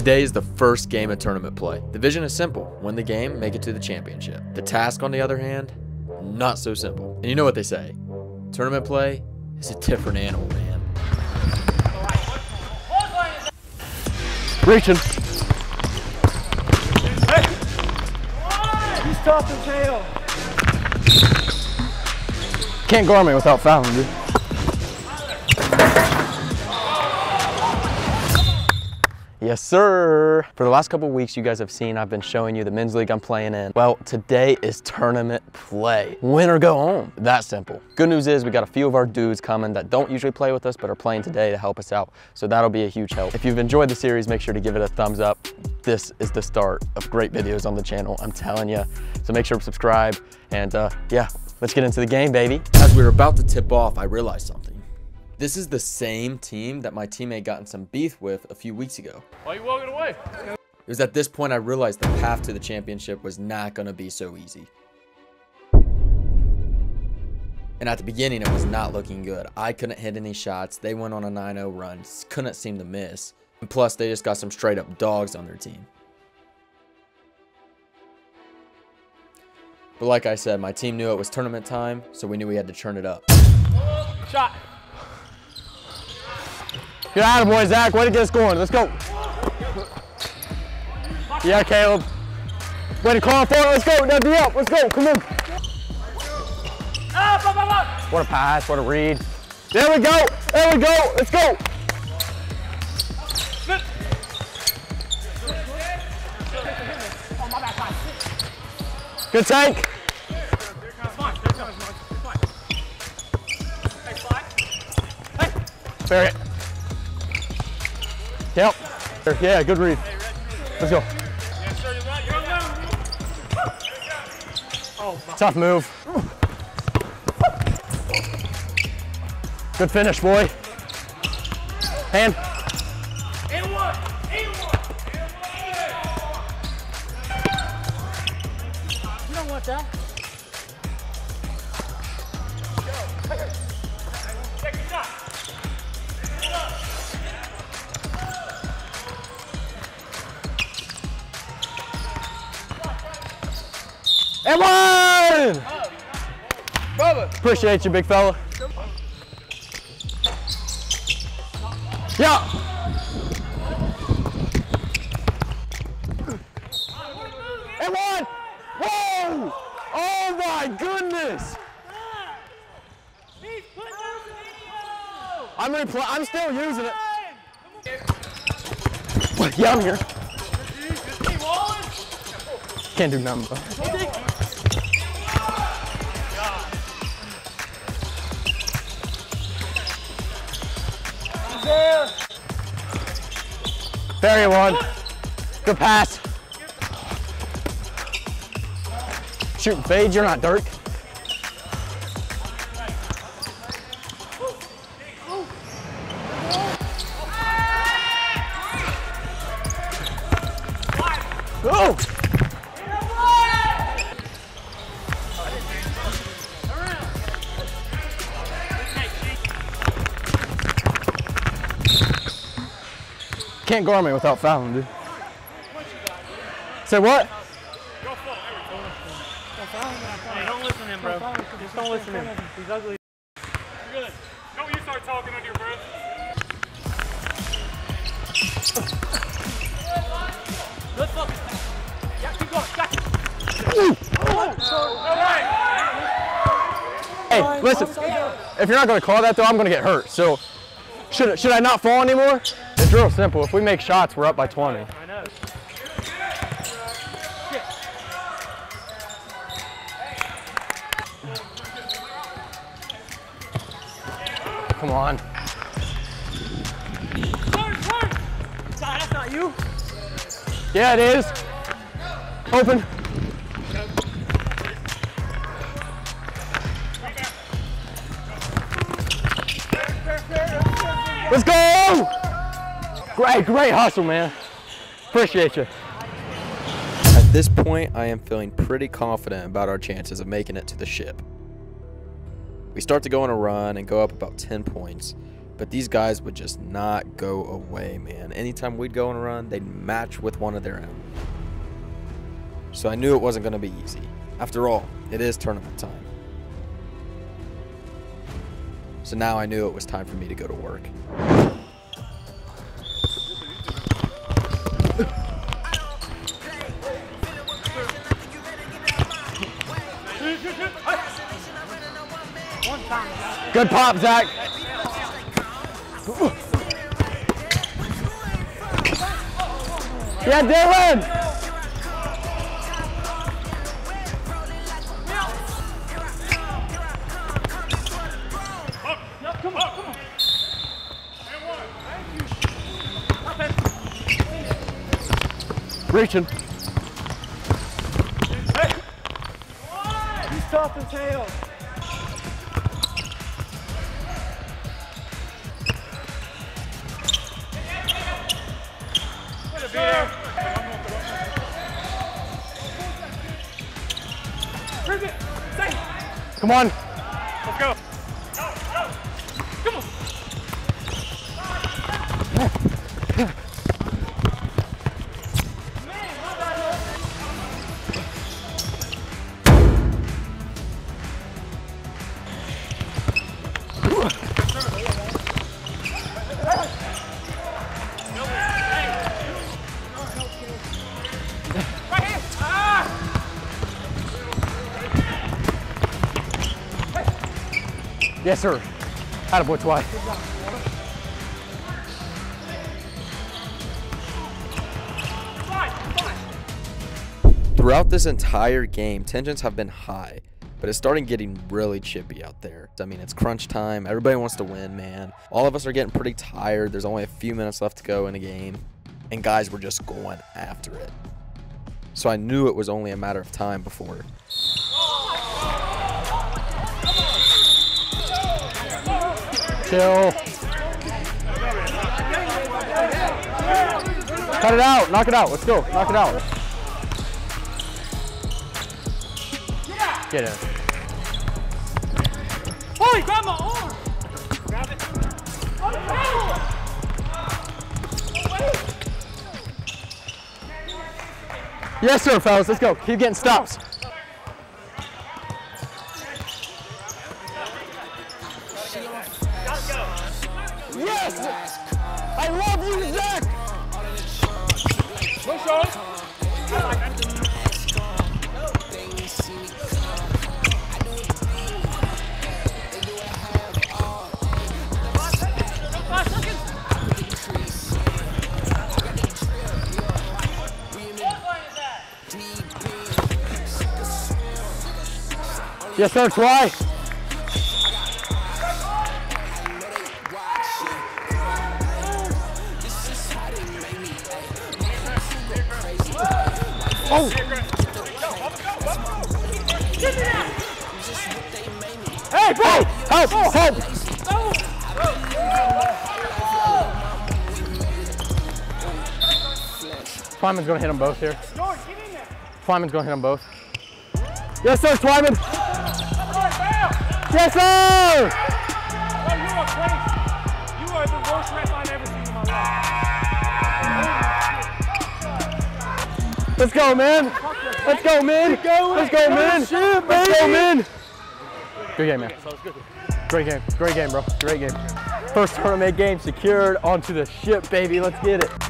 Today is the first game of tournament play. The vision is simple. Win the game, make it to the championship. The task, on the other hand, not so simple. And you know what they say. Tournament play is a different animal, man. Reaching. He's tough as hell. Can't guard me without fouling, dude. Yes, sir. For the last couple weeks, you guys have seen I've been showing you the men's league I'm playing in. Well, today is tournament play. Win or go home. That simple. Good news is we got a few of our dudes coming that don't usually play with us, but are playing today to help us out. So that'll be a huge help. If you've enjoyed the series, make sure to give it a thumbs up. This is the start of great videos on the channel, I'm telling you. So make sure to subscribe and uh, yeah, let's get into the game, baby. As we were about to tip off, I realized something. This is the same team that my teammate got in some beef with a few weeks ago. Why are you walking away? It was at this point I realized the path to the championship was not going to be so easy. And at the beginning, it was not looking good. I couldn't hit any shots. They went on a 9-0 run. Couldn't seem to miss. And plus, they just got some straight up dogs on their team. But like I said, my team knew it was tournament time, so we knew we had to turn it up. Shot. Get out of boy, Zach. Way to get us going. Let's go. Yeah, Caleb. Way to call for it. Let's go. W up. Let's go. Come on. What a pass. What a read. There we go. There we go. Let's go. Good take. Fine. Yeah, good read. Let's go. Tough move. Good finish, boy. Hand. You. And one! Appreciate you, big fella. Yeah. And one! Whoa! Oh my goodness! I'm repl- I'm still using it. Yeah, I'm here. Can't do nothing. Very one. Good pass. Shoot, fade, you're not Dirk. Can't guard me without fouling, dude. Say what? Hey, don't listen to him, bro. Just don't listen to him. He's ugly. Good. Don't you start talking under your breath. Yeah, keep going. Got. Hey, listen. If you're not gonna call that though, I'm gonna get hurt. So, should should I not fall anymore? It's real simple. If we make shots, we're up by 20. I know. Come on. You. Yeah, it is. Open. Let's go! Great, great hustle, man. Appreciate you. At this point, I am feeling pretty confident about our chances of making it to the ship. We start to go on a run and go up about 10 points, But these guys would just not go away, man. Anytime we'd go on a run, they'd match with one of their own. So I knew it wasn't going to be easy. After all, it is tournament time. So now I knew it was time for me to go to work. Good pop, Zach. Yeah, Dylan. Reaching. He's tough as hell. Come on. Let's. Go, Yes, sir. Out of Fine, fine. Throughout this entire game, tensions have been high, but it's starting getting really chippy out there. I mean, it's crunch time. Everybody wants to win, man. All of us are getting pretty tired. There's only a few minutes left to go in the game, and guys were just going after it. So I knew it was only a matter of time before. Chill. Cut it out. Knock it out. Let's go. Knock it out. Get in. Holy, grab my arm. Grab it. Yes, sir, fellas. Let's go. Keep getting stops. Yes! I love you, Zach! Push on. Yes, sir, try. Oh! Hey, bro! Help! Help! Twyman's gonna hit them both here. Twyman's gonna hit them both. Yes, sir, Twyman! Yes, sir! Oh, you are crazy. You are the worst ref I've ever seen in my life. Let's go, man! Let's go, man! Let's go, man! Let's go, man! Good game, man. Great game. Great game, bro. Great game. First tournament game secured onto the ship, baby. Let's get it.